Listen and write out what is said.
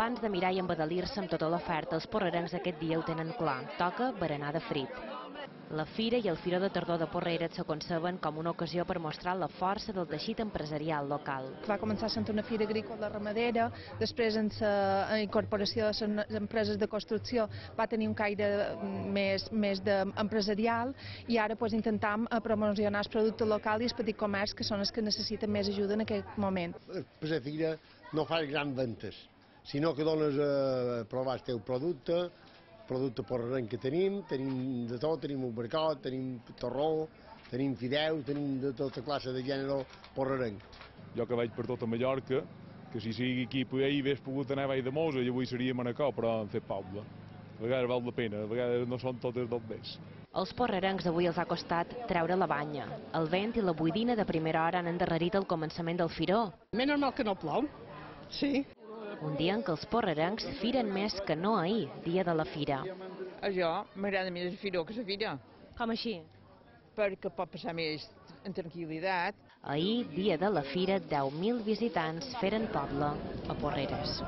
abans de mirar i embadalir-se amb tota l'oferta, els porrerencs aquest dia ho tenen clar. Toca berenar de frit. La Fira i el Firó de Tardor de Porreres se conceben com una ocasió per mostrar la força del teixit empresarial local. Va començar sent una fira agrícola ramadera, després en la incorporació de les empreses de construcció va tenir un caire més, més de empresarial i ara pues, intentam promocionar el producte local i el petit comerç que són els que necessiten més ajuda en aquest moment. Per la fira no fas grans ventes, sinó que dones a provar el teu producte, producte porrerenc que tenim, tenim de tot, tenim un mercat, tenim torró, tenim fideus, tenim de tota classe de gènere porrerenc. Jo que vaig per tota Mallorca, que si sigui aquí per ahir hagués pogut anar a Vall de Mosa i avui seria Manacor, però hem fet poble. A vegades val la pena, a vegades no són totes del més. Els porrerencs avui els ha costat treure la banya. El vent i la buidina de primera hora han endarrerit el començament del firó. Menys mal que no plou. Sí. Un dia en què els porrerencs firen més que no ahir, dia de la fira. A jo m'agrada més el firó que la fira. Com així? Perquè pot passar més en tranquil·litat. Ahir, dia de la fira, 10.000 visitants feren poble a Porreres.